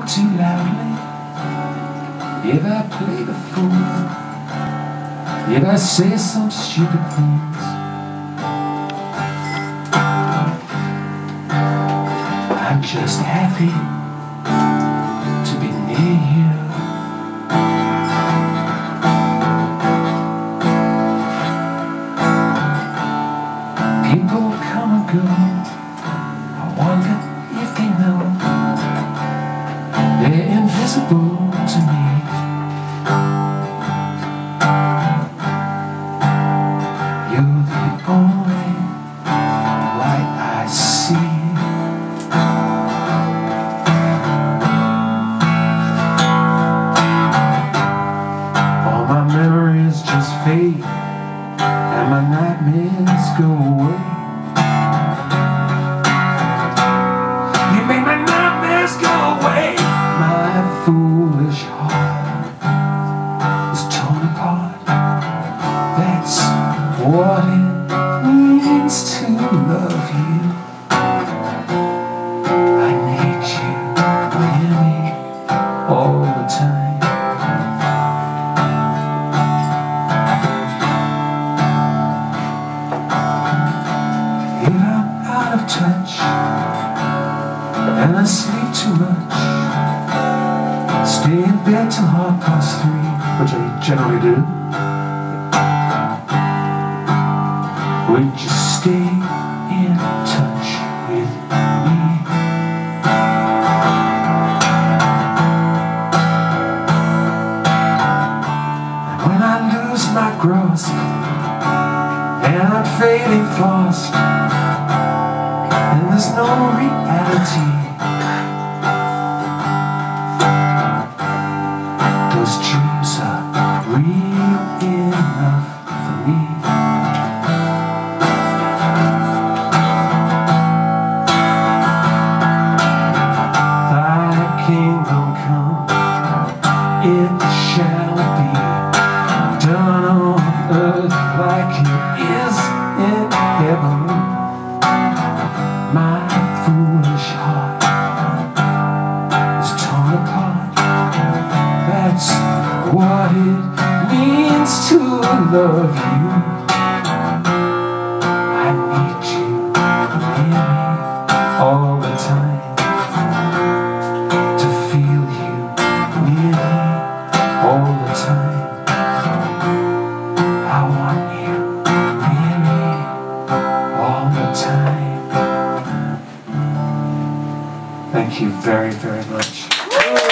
talk too loudly, if I play the fool, if I say some stupid things, I'm just happy to be near you. People come and go. Invisible to me. You're the only light I see. All my memories just fade, and my nightmares go away. Foolish heart is torn apart. That's what it means to love you. I need you near me all the time. If I'm out of touch and I sleep too much, stay in bed till half past three, which I generally do. Would you stay in touch with me? And when I lose my grasp and I'm fading fast, and there's no reality. Those dreams are real enough for me. Thy kingdom come, it shall what it means to love you. I need you near me all the time. To feel you near me all the time. I want you near me all the time. Thank you very, very much.